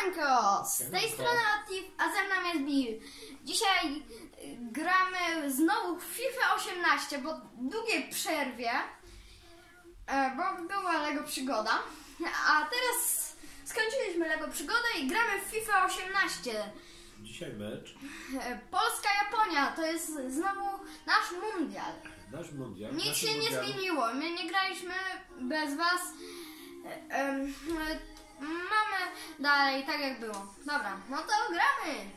Siemanko! Z tej strony Latif, a ze mną jest Bill. Dzisiaj y, gramy znowu w FIFA 18 po długiej przerwie, e, bo była Lego Przygoda. A teraz skończyliśmy Lego Przygodę i gramy w FIFA 18. Dzisiaj mecz, E, Polska-Japonia to jest znowu nasz mundial. nasz mundial. Nic się nie mundialu. zmieniło. My nie graliśmy bez was. Mamy dalej tak jak było. Dobra, no to gramy.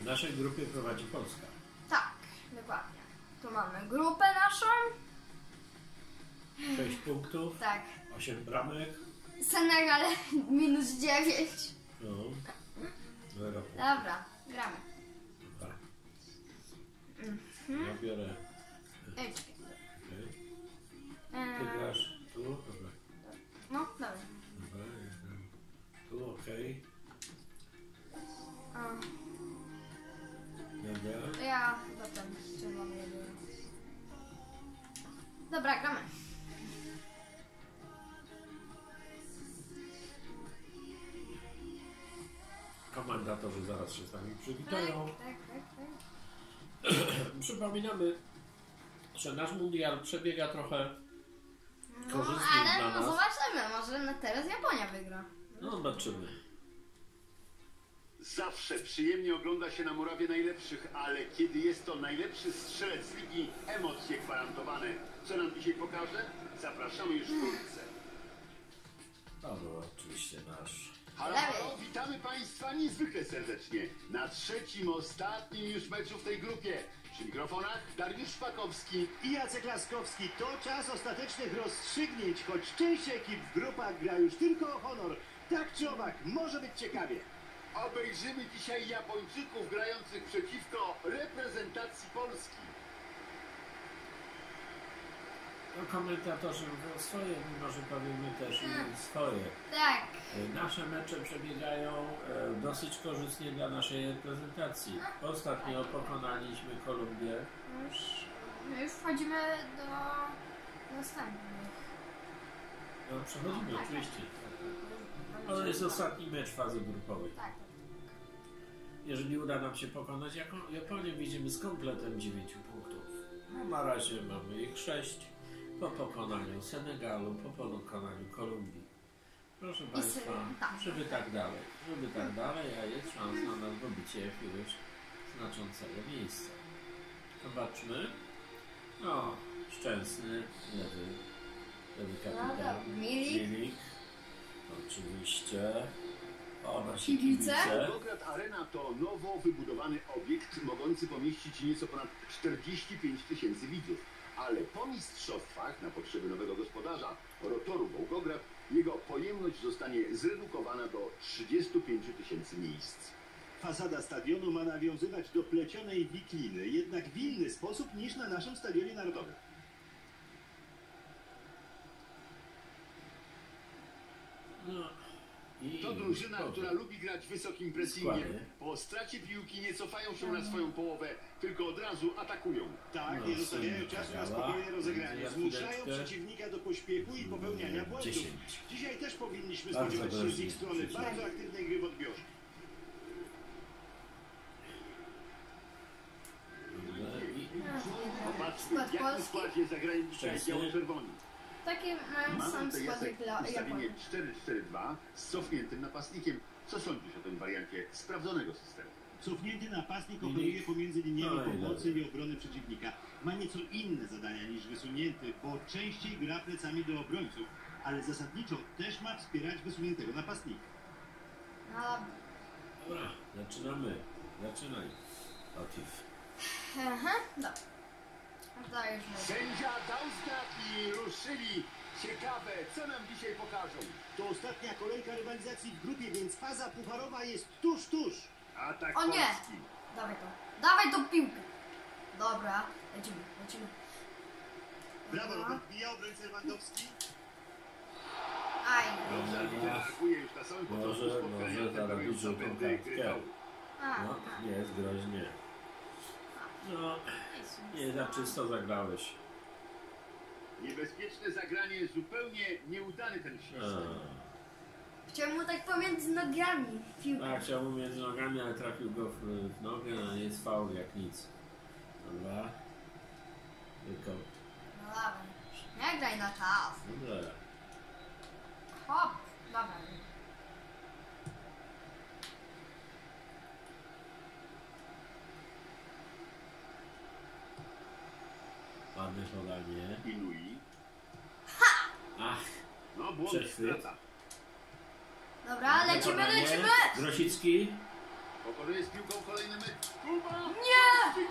W naszej grupie prowadzi Polska. Tak, dokładnie. Tu mamy grupę naszą. 6 punktów, Tak. 8 bramek. Senegal minus 9. No. Zero punktów. Dobra, gramy. Dobra. Mhm. Ja biorę. Ej, czekaj. Dobra, gramy. Komandatorzy zaraz się z nami Tak, przywitają. tak, tak, tak. Przypominamy, że nasz mundial przebiega trochę No, korzystnie ale dla no nas. zobaczymy, może teraz Japonia wygra. No zobaczymy. Zawsze przyjemnie ogląda się na murawie najlepszych, ale kiedy jest to najlepszy strzelec ligi, emocje gwarantowane. Co nam dzisiaj pokaże? Zapraszamy już wkrótce. To był oczywiście nasz. Halo, halo, witamy Państwa niezwykle serdecznie na trzecim, ostatnim już meczu w tej grupie. Przy mikrofonach Dariusz Szpakowski. i Jacek Laskowski. To czas ostatecznych rozstrzygnięć, choć część ekip w grupach gra już tylko o honor. Tak czy owak, może być ciekawie. Obejrzymy dzisiaj Japończyków grających przeciwko reprezentacji Polski. No, komentatorzy mówią swoje, mimo że powiemy też i swoje. Tak. E, Nasze mecze przebiegają e, dosyć korzystnie dla naszej reprezentacji. Ostatnio pokonaliśmy Kolumbię. Już, już wchodzimy do następnych. No, przechodzimy oczywiście. To jest ostatni mecz fazy grupowej. Tak, tak. Jeżeli uda nam się pokonać Japonię, wyjdziemy z kompletem 9 punktów. No, na razie mamy ich 6 po pokonaniu Senegalu, po pokonaniu Kolumbii. Proszę Państwa, tak. żeby tak dalej, żeby tak dalej, a jest szansa na zdobycie jakiegoś znaczącego miejsca. Zobaczmy. No, szczęsny, lewy, lewy No kapitan. Milik. Oczywiście. O, nasi Arena to nowo wybudowany obiekt mogący pomieścić nieco ponad 45 tysięcy widzów. Ale po mistrzostwach na potrzeby nowego gospodarza rotoru Wołgograd jego pojemność zostanie zredukowana do 35 tysięcy miejsc. Fasada stadionu ma nawiązywać do plecionej wikliny, jednak w inny sposób niż na naszym stadionie narodowym. No. I To drużyna, dobrze. która lubi grać wysokim pressingiem. Po stracie piłki nie cofają się na swoją połowę, tylko od razu atakują. Tak, No, nie zostawiają czasu na spokojne rozegranie. Zmuszają chwileczkę. przeciwnika do pośpiechu i popełniania błędów. 10. Dzisiaj też powinniśmy Bardzo spodziewać się z ich strony bardzo aktywnej gry w odbiorze. Popatrzmy, Skład w jakim Polski? składzie zagrają dzisiaj Szczęsny. biało-czerwoni. Takie mają Mamy sam dla ustawienie Japonii. 4-4-2 z cofniętym napastnikiem. Co sądzisz o tym wariancie sprawdzonego systemu? Cofnięty napastnik operuje pomiędzy liniami pomocy i obrony przeciwnika. Ma nieco inne zadania niż wysunięty, bo częściej gra plecami do obrońców, ale zasadniczo też ma wspierać wysuniętego napastnika. No dobra. dobra, zaczynamy. Zaczynaj. Otif. Aha, dobra. Sędzia dał znak i ruszyli. Ciekawe, co nam dzisiaj pokażą. To ostatnia kolejka rywalizacji w grupie, więc faza pucharowa jest tuż, tuż. Atak O nie! Polski. Dawaj to. Dawaj tą piłkę. Dobra, lecimy, lecimy. Brawo, Dobra. Robert Bija, obrońca Lewandowski. Aj. Dobrze, arbiter reaguje już na samym początku Może, spotkania. może zaraz Apelując dużą o będę kartkę. grywał. A, No, a. jest groźnie. No, nie za czysto zagrałeś. Niebezpieczne zagranie, zupełnie nieudany ten A, ślizg. Chciałem mu tak pomiędzy nogami piłkę. Tak, chciał mu między nogami, ale trafił go w, w nogę, no nie jest faul jak nic. Dobra. Tylko, No dawaj. Nie graj na czas. dobra. Hop. Dawaj. Ładne podanie. I Louis. Ach, No, błąd, Przechwyt. strata. Dobra, lecimy, podanie. lecimy! Grosicki. Pokonuje z piłką kolejny mecz. Kuba! Nie!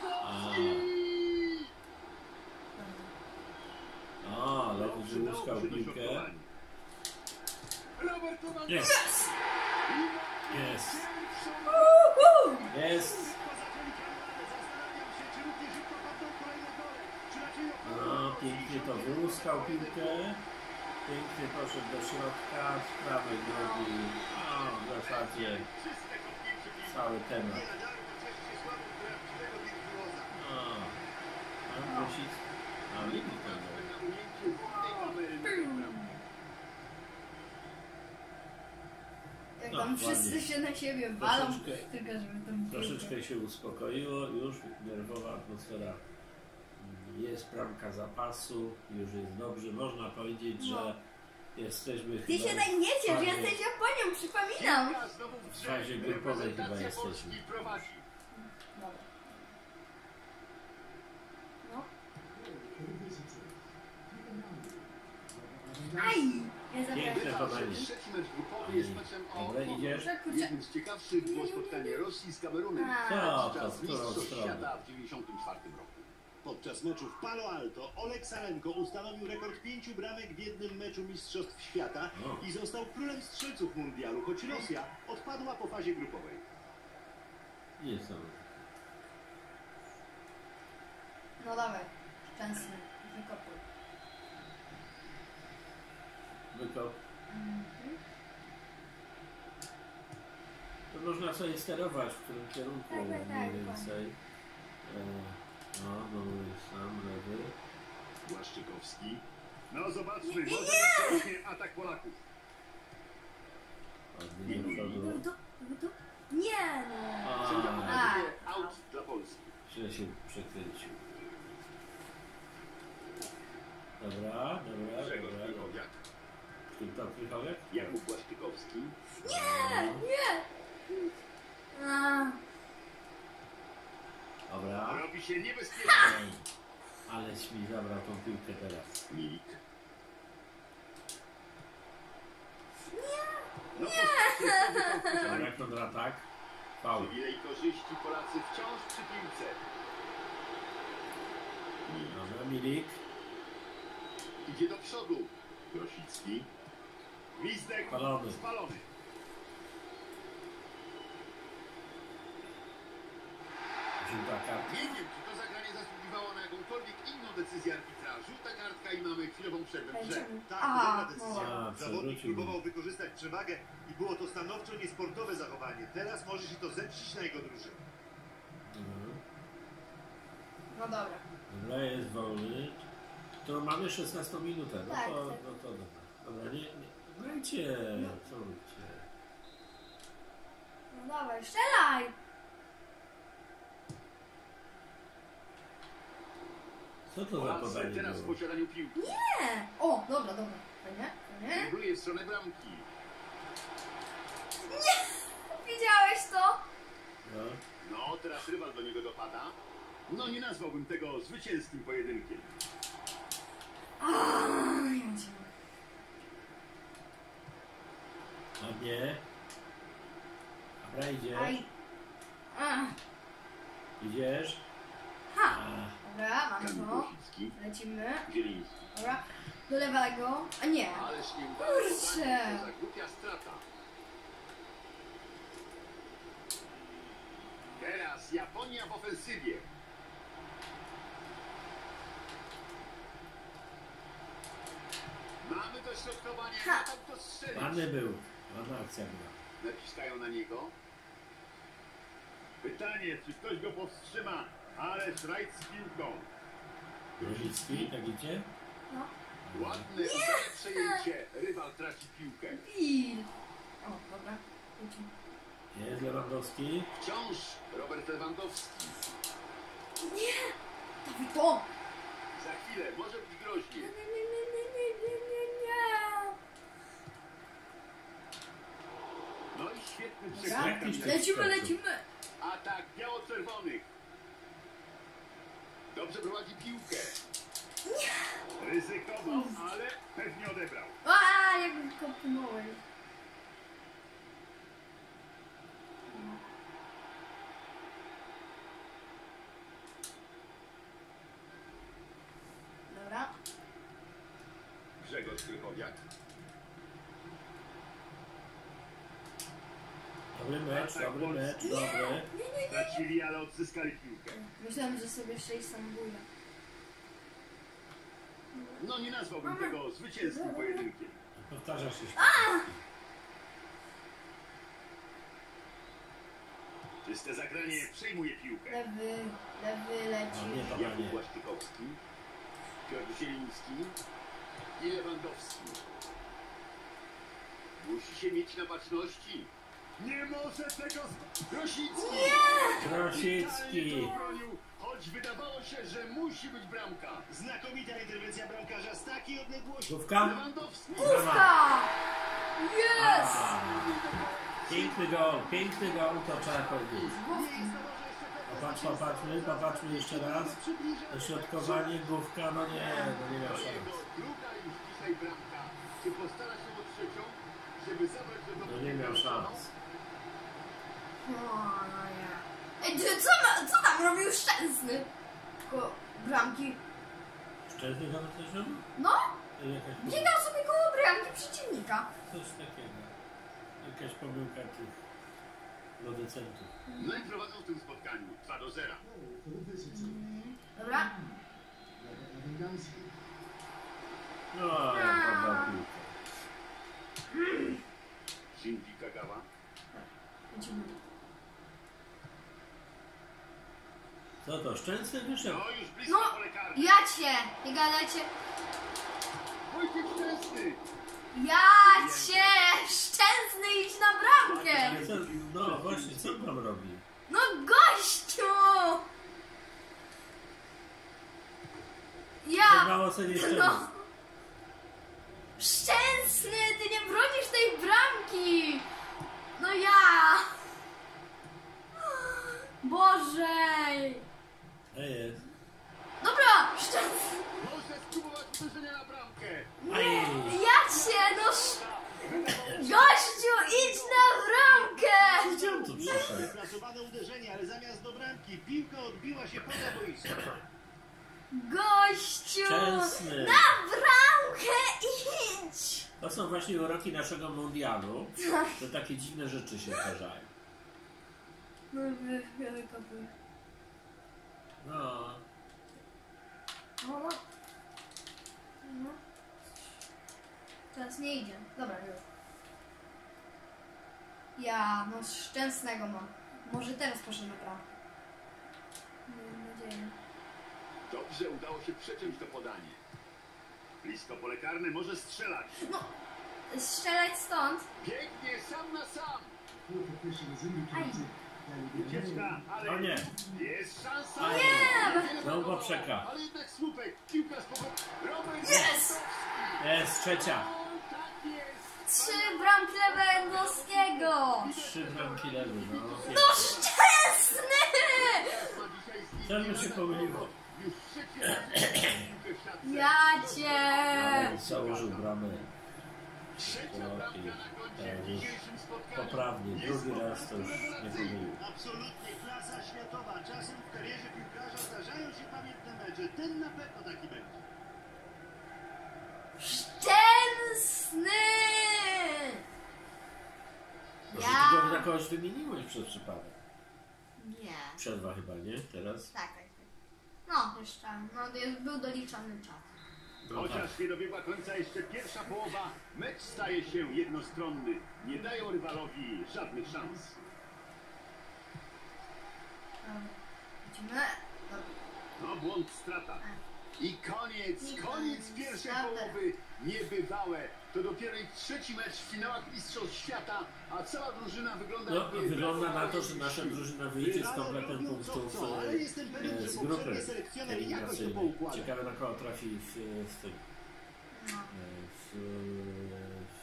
A, a Lewy wyłuskał piłkę. Robert Lewandowski. Jest, jest, Uhu! jest. No, pięknie to wyłuskał piłkę. Pięknie poszedł do środka, z prawej nogi. A, w zasadzie cały temat. A, a musi... A, nie Jak No, tam wszyscy ładnie. się na siebie walą, Troszeczkę- tylko żeby tam Troszeczkę się uspokoiło, już nerwowa atmosfera jest, bramka zapasu, już jest dobrze. Można powiedzieć, No. że jesteśmy Ty się tak nie ciesz, fazie- jesteś Japonią, przypominam. W fazie grupowej chyba jesteśmy. No. Aj! Nie Piękne podanie. Trzeci mecz grupowy jest meczem o... Dobra, idziesz? Kurczę, kurczę. Jednym z ciekawszych było spotkanie Rosji z Kamerunem. A. Co podczas to, w którą Mistrzostw stronę? Świata w 94 roku. Podczas meczu w Palo Alto Olek Salenko ustanowił rekord pięciu bramek w jednym meczu Mistrzostw Świata i został królem strzelców mundialu, choć Rosja odpadła po fazie grupowej. Niesamowite. No dawaj. Częsty. Wykopuj. Wykop. To można sobie sterować, w którym kierunku Tak, tak, tak, mniej więcej. E, no, no jest sam lewy. Błaszczykowski. No zobaczmy, może właśnie atak Polaków. Ładnie do No przodu. to, no to... Nie no. Sędzia A, pokazuje out dla Polski. źle się przekręcił. Dobra, dobra, Grzegorz dobra. dobra. Krychowiak. Kto Krychowiak? Jakub Błaszczykowski. Nie! Nie! A, Dobra. Się niebezpiecznie. Ej, Aleś mi zabrał tą piłkę teraz. Milik. nie! No Dobra, kontratak. Faul. Ile korzyści Polacy wciąż przy piłce. Dobra, Milik. Idzie do przodu. Grosicki. Gwizdek Spalony. spalony. Żółta karta. Nie wiem, czy to zagranie zasługiwało na jakąkolwiek inną decyzję arbitra. Żółta kartka i mamy chwilową przerwę w grze. Tak, dobra decyzja. A, Zawodnik przewrócił. próbował wykorzystać przewagę i było to stanowczo niesportowe zachowanie. Teraz może się to zemścić na jego drużynie. Mhm. No dobra. Dobra, jest wolny. To mamy 16 minutę. No Tak, to, tak. no to dobra. Dobra, nie, nie. Grajcie, co. No dawaj, strzelaj! Co to za podanie teraz w było? posiadaniu piłki. Nie! O, dobra, dobra. Fajnie, fajnie. Dribluje w stronę bramki. Widziałeś to? No. No, teraz rywal do niego dopada. No, nie nazwałbym tego zwycięskim pojedynkiem. Aaaa, ja cię. Ładnie. Dobra, idzie. Aj. Ach, Idziesz. Ha! A, Dobra, mamy Kamil to. Lecimy. Dobra. Do lewego. A nie. Kurczę. Teraz Japonia w ofensywie. Mamy dośrodkowanie, Ha. tam to strzelić. ładny był. Ładna akcja była. Naciskają na niego. Pytanie, czy ktoś go powstrzyma? Ale rajd z piłką. Grozicki, tak idzie? No. Ładne udane przejęcie. Rywal traci piłkę. Pil. O, dobra. Lecimy. Jest Lewandowski. Wciąż Robert Lewandowski. Dawid, to! Za chwilę może być Nie, groźnie. nie, nie, nie, nie, nie, nie, nie. No i świetny kapitana. Lecimy, lecimy. Atak biało-czerwonych. Dobrze prowadzi piłkę. Ryzykował, ale pewnie odebrał. A, jak go. Dobra. Grzegorz Krychowiak. Dobry mecz, dobry mecz, dobry. Tracili, ale odzyskali piłkę. Myślałem, że sobie sześć samobuje. No nie nazwałbym tego zwycięskim pojedynkiem. Powtarza się. Czyste zagranie przejmuje piłkę. Lewy, lewy No, leci. nie to Jakub panie. Błaszczykowski, Piotr Zieliński i Lewandowski. Musi się mieć na baczności. Nie może tego... z- Grosicki! Grosicki. Idealnie to obronił, Choć wydawało się, że musi być bramka. Znakomita interwencja bramkarza z takiej odległości. Główka? Lewandowski! Główka! Jest! Piękny gol, piękny gol, to trzeba powiedzieć. Popatrzmy, popatrzmy jeszcze raz. Dośrodkowanie, główka, no nie, no nie miał szans. druga już dzisiaj bramka. Czy postara się o trzecią, żeby zabrać do No nie miał szans. No ja. Ej, ty, co, ma, co tam robił Szczęsny? Tylko bramki. Szczęsny tam coś robi? No, Jakaś biegał sobie koło bramki przeciwnika. coś takiego. Jakaś pomyłka tych producentów. No i prowadzą w tym spotkaniu 2 do 0. Dobra. No, ale oddał piłkę. Shinji Kagawa. Lecimy. Co to, Szczęsny wyszedł? No już blisko No, pole karne. ja cię, nie gadajcie. Wojciech Szczęsny. Ja cię, Szczęsny idź na bramkę. Co, no właśnie, co on tam robi? No gościu! Ja, mało cenię no. Szczęsny. Szczęsny, ty nie bronisz tej bramki. No ja. Boże. Jest. Dobra, Szczęsny. Może spróbować uderzenia na bramkę. Aj. Ja cię, no sz... Gościu, idź na bramkę! Gdzie on tu przyszedł? Wypracowane uderzenie, ale zamiast do bramki piłka odbiła się poza boisko. Gościu! Szczęsny. Na bramkę idź! To są właśnie uroki naszego mundialu, że takie dziwne rzeczy się zdarzają. No wy, biorę kapel. No, No, no. No. Teraz nie idzie. Dobra, już. Ja, no szczęsnego mam. Może teraz poszedł na bramkę. Mam nadzieję. Dobrze udało się przeciąć to podanie. Blisko pole karne może strzelać. No, strzelać stąd. Biegnie sam na sam. Aj. Ucieczka, ale no nie. jest szansa. Nie! Znowu poprzeka. Ale jednak słupek. Piłka z powrotem. Robert Jest! Jest trzecia. Tak jest. Trzy bramki Lewandowskiego! Trzy bramki lewy, no. No szczęsny! Ma dzisiaj z Co mi się pomyliło? Już trzeci raz piłkę w siatce. Ja cię! Ale założył bramę Trzecia No i na koncie teraz w już dzisiejszym spotkaniu. poprawnie. Drugi raz to już nie pomylił. Absolutnie klasa światowa. Czasem w karierze piłkarza zdarzają się pamiętne mecze. Ten na pewno taki będzie. Szczęsny! Może Ja- ty go na kogoś wymieniłeś przez przypadek. Nie. Przerwa chyba, nie? Teraz? Tak, tak. tak. No, jeszcze. No, był doliczony czas. Chociaż nie dobiegła końca jeszcze pierwsza połowa, mecz staje się jednostronny. Nie dają rywalowi żadnych szans. No błąd, strata. I koniec, koniec pierwszej połowy. Niebywałe. To dopiero ich trzeci mecz w finałach Mistrzostw Świata, a cała drużyna wygląda No, jakby wygląda na to, że nasza drużyna wyjdzie z kompletem punktów e, ale jestem pewien, e, z grupy eliminacyjnej. Ciekawe na kogo trafi w, w tym No. e, w,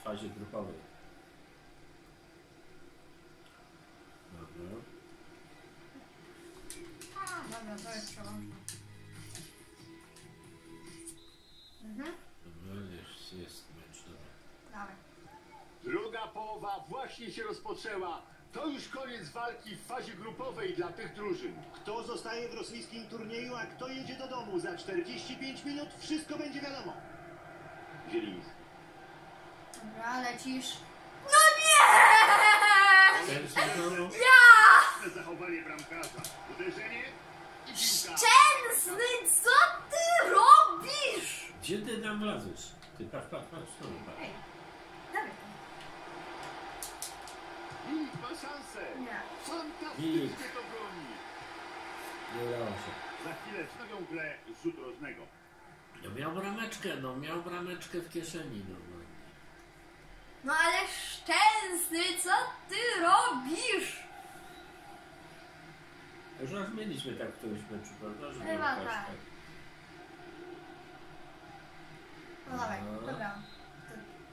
w fazie grupowej. Dobra. A, dobra, to jest przełączne. Mhm, Dobra, jest, jest mecz. Dobra. dawaj. Druga połowa właśnie się rozpoczęła. To już koniec walki w fazie grupowej dla tych drużyn. Kto zostaje w rosyjskim turnieju, a kto jedzie do domu za 45 minut, wszystko będzie wiadomo. Zieliński. Dobra, lecisz. No nie! Te zachowanie bramkarza. Uderzenie i piłka. Szczęsny, co ty robisz? Gdzie ty tam wlazłeś? Ty patrz, patrz, patrz. Patrz. Ej, dawaj. Milik ma szansę. Nie. Fantastycznie to broni. Nie udało się. Za chwilę wstawią grę rzut rożnego. No miał brameczkę, no miał brameczkę w kieszeni. No, no. Ale szczęsny, co ty robisz? Już raz mieliśmy tak w którymś meczu, prawda? Że Chyba było tak. No dawaj, No. dobra.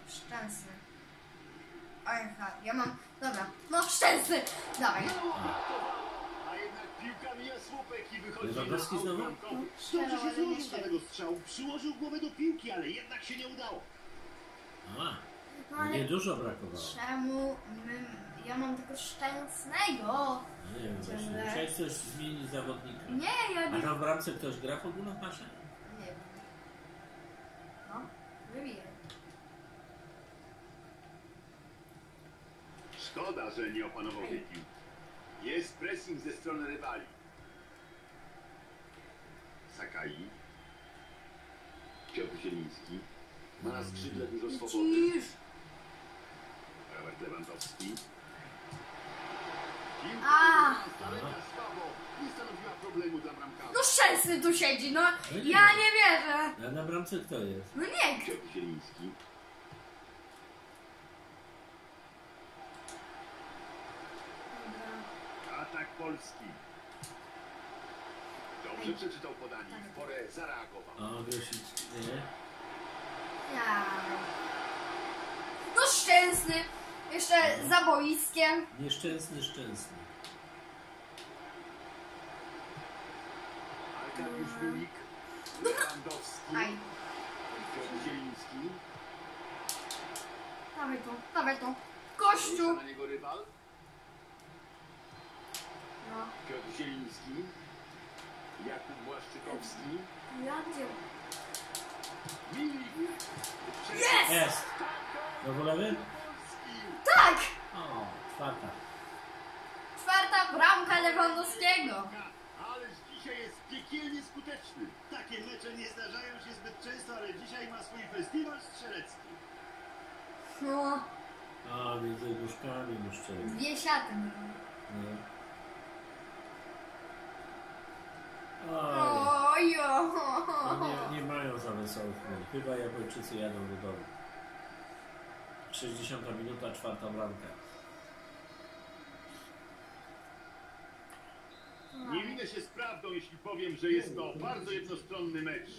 To szczęsny. Ja mam. Dobra, no szczęsny! Dawaj. A jednak piłka mija słupek i wychodzi na Lewandowski znowu? Dobrze się złożył do tego strzału. Przyłożył głowę do piłki, ale jednak się nie udało. A, No ale niedużo brakowało. czemu my, ja mam tylko szczęsnego? No Nie wiem właśnie. Ciągle. Musiałeś coś zmienić zawodnika. Nie, ja A nie. tam w bramce ktoś gra w ogóle w nasze? Nie wiem. No, wybiję. Szkoda, że nie opanował piłki. Jest pressing ze strony rywali. Sakai. Piotr Zieliński. Ma na skrzydle dużo swobody. Robert Lewandowski. A! z daleka słabo. Nie stanowiła problemu dla bramkarza. No szczęsny tu siedzi, no No nie ja wiem. nie wierzę. A na bramce kto jest? No nie, Piotr Zieliński. Atak Polski. Dobrze przeczytał podanie. W porę zareagował. O, Grosicki, nie? Ja. No szczęsny. Jeszcze za boiskiem. Nieszczęsny, szczęsny. Arkadiusz Milik. Lewandowski. Aj, Piotr Zieliński. dawaj to, dawaj to. Kościół. na niego rywal. Piotr Zieliński. Jakub Błaszczykowski. ja. Milik. Jest! Jest! Polski. Tak! O, czwarta. Czwarta bramka Lewandowskiego. Ależ dzisiaj jest piekielnie skuteczny. Takie mecze nie zdarzają się zbyt często, ale dzisiaj ma swój festiwal strzelecki. No, A, nóżkami mu szczeli. dwie siaty. No. Oj, Ojo. no nie, nie mają za wesołych chmur. Chyba Japończycy jadą do domu. 60 minuta, czwarta bramka. Nie minę się z prawdą, jeśli powiem, że jest to bardzo jednostronny mecz.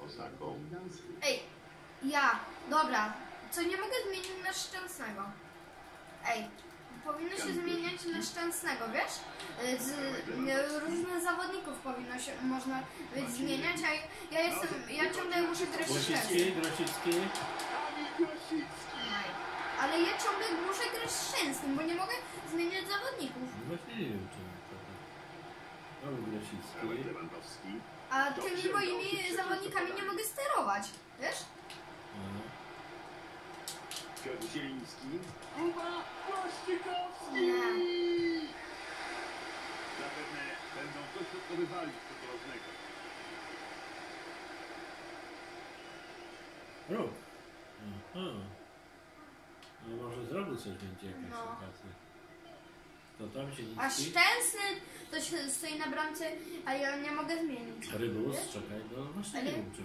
Osako. Ej, ja, dobra. Co nie mogę zmienić na szczęsnego? Ej, powinno się zmieniać na szczęsnego, wiesz? Z, y, różnych zawodników powinno się, można być zmieniać, a ja jestem, ja ciągle muszę grać szczęsny. Grosicki, Grosicki. Ale ja ciągle muszę grać szczęsnym, bo nie mogę zmieniać zawodników. No właśnie nie wiem. Lewandowski. A tymi moimi zawodnikami nie mogę sterować, wiesz? No. Piotr Zieliński. Kuba. Nie. Zapewne będą dośrodkowywali do rożnego. Rób. Aha. No może zrobił coś będzie jakaś No. okazja. To tam się A nic szczęsny to się stoi na bramce, a ja nie mogę zmienić. Rybus, czekaj, no właśnie Ale- nie wiem czy.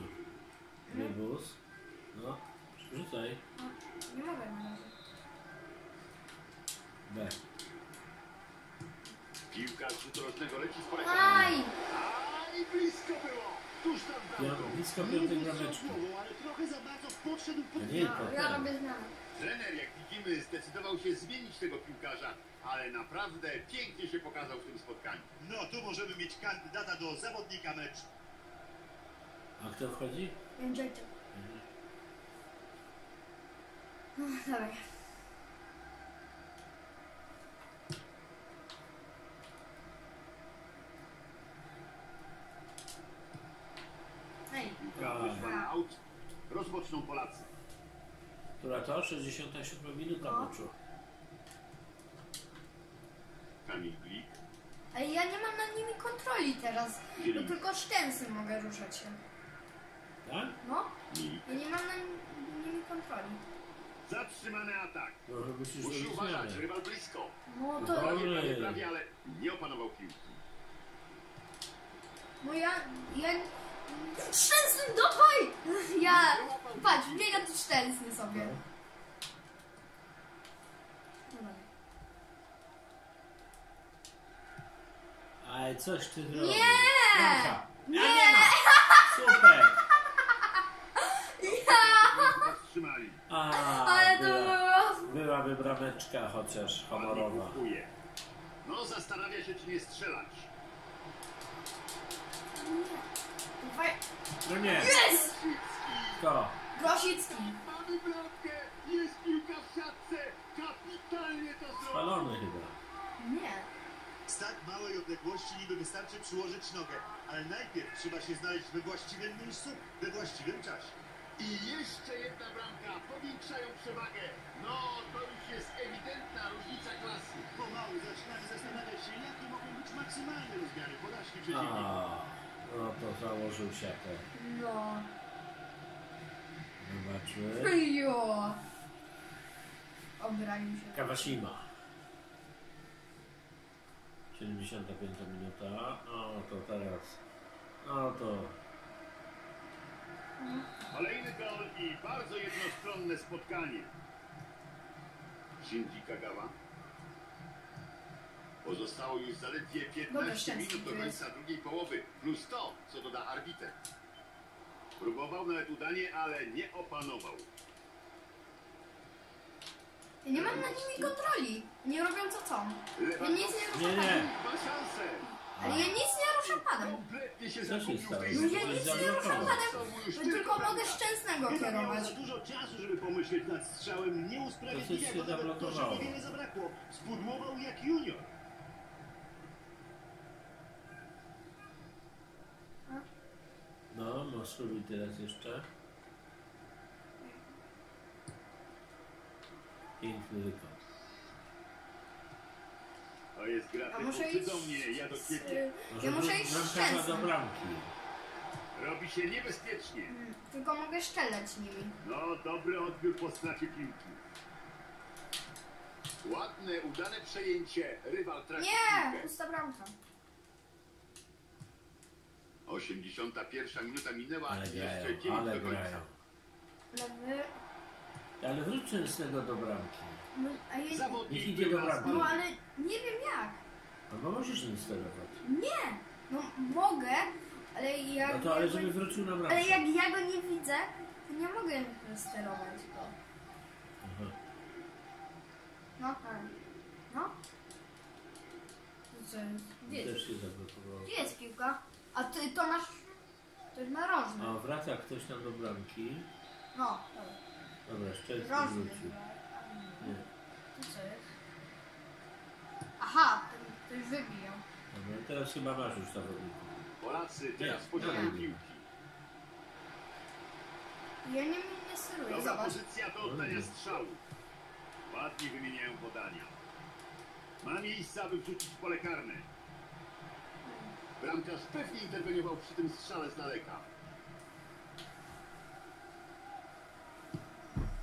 Rybus. No, Rzucaj. No, nie mogę na razie. B. Piłka z rzutu rocznego leci z pola Aj! Aj, blisko było! Tuż tam Ja bramką. blisko Nie piątej brameczki. głową, ale trochę za bardzo podszedł pod Ja nie, No, to ja robię. Trener, jak widzimy, zdecydował się zmienić tego piłkarza, ale naprawdę pięknie się pokazał w tym spotkaniu. No, tu możemy mieć kandydata do zawodnika meczu. A kto wchodzi? Enjoy to. No, dawaj. Ej, aut. Rozpoczną Polacy. Która to? 67 minuta No. meczu. Kamil Glik. ale ja nie mam nad nimi kontroli teraz, bo tylko sztęsy mogę ruszać się. Tak? No, Milik. ja nie mam nad nimi kontroli. Zatrzymany atak. Musisz Musi uważać, zmianę. rywal blisko. No to. Prawie, prawie, prawie, ale nie opanował piłki. no ja, ja... Szczęsny, dawaj! Ja, patrz, biega tu szczęsny sobie. No. Aj, coś ty zrobił. Nie! Bramka. Nie! A nie ma! Super! Powstrzymali. A, Ale to była, brameczka chociaż honorowa. No, zastanawia się, czy nie strzelać. No nie, Jest! to. Grosicki. Mamy bramkę! Jest piłka w siatce! Kapitalnie to zrobił! Spalony chyba. Nie. Z tak małej odległości niby wystarczy przyłożyć nogę, ale najpierw trzeba się znaleźć we właściwym miejscu, we właściwym czasie. I jeszcze jedna bramka. Powiększają przewagę. No, to już jest ewidentna różnica klasy. Pomału zaczynamy zastanawiać się, jakie mogą być maksymalne rozmiary porażki A, przeciwnika. no to założył siatę. No. Zobaczmy. Jo. Obranił się. Kawashima. 75 minuta. No to teraz. No to. Kolejny gol i bardzo jednostronne spotkanie. Shinji Kagawa. Pozostało już zaledwie 15 szczęście minut do końca drugiej połowy, plus to, co doda arbiter. Próbował nawet udanie, ale nie opanował. Ja nie mam nad nimi kontroli. Nie robią co chcą. Ja nic nie Nie, ruszam nie. padem. Ma szansę! Ale ja nic nie ruszam padem. Kompletnie się zagubił w tej No ja nic nie ruszam Ja tylko mogę szczęsnego Chyba miał kierować. za dużo czasu, żeby pomyśleć nad strzałem. Nie To się go nawet to, że zablokowało. niewiele zabrakło. Spudłował jak junior. No, spróbuj teraz jeszcze. Piękny wykon. To jest gra Ja typu muszę ty iść... do mnie, ja do z- ciebie. Może Ja muszę iść do szczęsnym. bramki. Robi się niebezpiecznie. Mm, Tylko mogę szczelać nimi. No, dobry odbiór po stracie piłki. Ładne, udane przejęcie. Rywal traci Nie! piłkę. Pusta bramka. 81 minuta minęła, Ale jeszcze grają, 9 ale do końca. grają. Lewy. Ale wróć częstego do bramki. No, a. Zawodnik Niech idzie do bramki. no ale nie wiem jak. No bo możesz nim sterować. Nie! No mogę, ale jak... No to ale ja go- żeby wrócił na bramkę. Ale jak ja go nie widzę, to nie mogę sterować go. Aha. No, tak. No. Co? Gdzie jest? Też się zablokowało. Gdzie jest piłka? A ty to masz... To jest narożny. A wraca ktoś tam do bramki. No, dobra. Dobra, szczęście wrócił. Nie. To co jest? Aha, to, to już wybijał. Dobra, teraz chyba masz już zawodników. Polacy teraz Nie, posiadają nie. piłki. Ja nie, nie steruję, Dobra zobacz. pozycja do oddania strzału. Ładnie wymieniają podania. Ma miejsce, aby wrzucić w pole karne. Bramkarz pewnie interweniował przy tym strzale z daleka.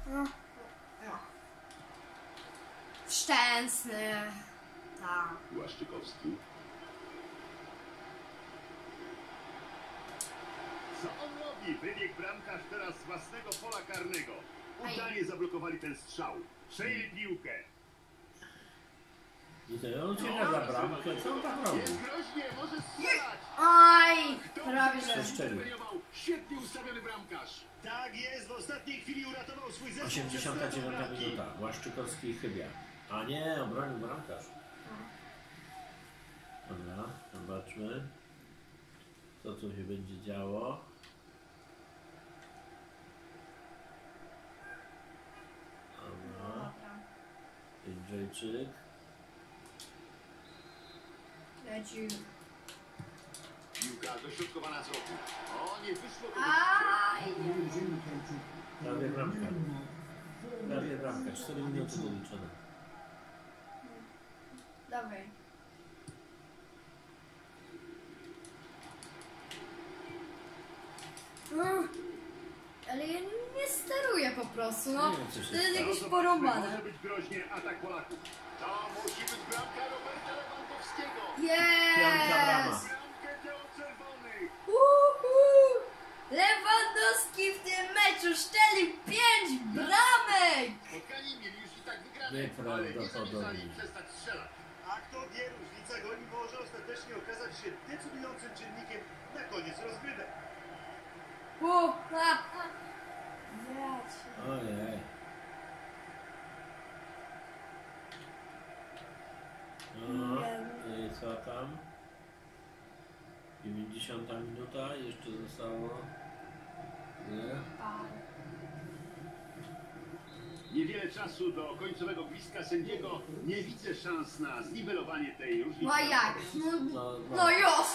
No. Szczęsny. Tak. Łaszczykowski. Co on robi? Wybiegł bramkarz teraz z własnego pola karnego. udanie zablokowali ten strzał. Przejęli piłkę. I to on ucieka za bramkę. Co on tam robi? Jest groźnie, może strzelać. Oj, Kto prawie że. Świetnie ustawiony bramkarz. Tak jest, w ostatniej chwili uratował swój zespół. przed 89 stratą bramki. minuta. Łaszczykowski i Chybia. A nie, obronił bramkarz. Dobra, zobaczmy. Co tu się będzie działo. Dobra, Jędrzejczyk. Leci. Piłka dośrodkowana z roku. O, nie wyszło to. Aj, Prawie bramka. Prawie bramka. 4 minuty doliczone. Dawaj. Uff, Ale ja nie steruję po prostu, no. Nie wiem, co się To jest stało. jakieś porąbane. Może być groźnie atak Polaków. To musi być bramka Roberta Lewandowskiego. Piąta brama. Jest! Bramkę biało-czerwonych. Uhu! Lewandowski w tym meczu szczelił 5 bramek! Spotkanie mieli już i tak wygrane, ale nie Nieprawdopodobnie. zamierzali przestać strzelać. A kto wie, różnica goli może ostatecznie okazać się decydującym czynnikiem na koniec rozgrywek. Ojej. No, i co tam? 90 minuta, jeszcze zostało. Nie? Niewiele czasu do końcowego bliska sędziego. Nie widzę szans na zniwelowanie tej różnicy. No a jak? No, No, no. no już!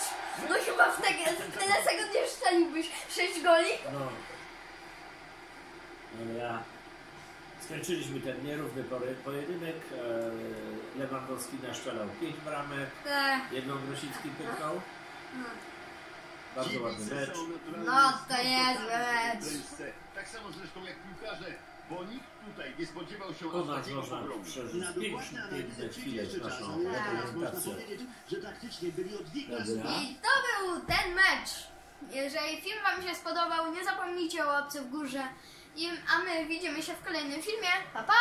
No chyba w, te, w tyle sekund nie szczeliłbyś 6 goli? No. Dobra. Skończyliśmy ten nierówny pojedynek. E, Lewandowski naszczelał 5 bramek, Te, jedną Grosicki pyknął. Bardzo ładny mecz. No, to jest mecz. Tak samo zresztą jak piłkarze, bo nikt tutaj nie spodziewał się aż nas takiego przeżyć Na dokładne analizy piękne przyjdzie chwile jeszcze czas, naszą ale na teraz można powiedzieć, że taktycznie byli od. Dobra. I to był ten mecz. Jeżeli film Wam się spodobał, nie zapomnijcie o łapce w górze. I, a my widzimy się w kolejnym filmie. Pa, pa!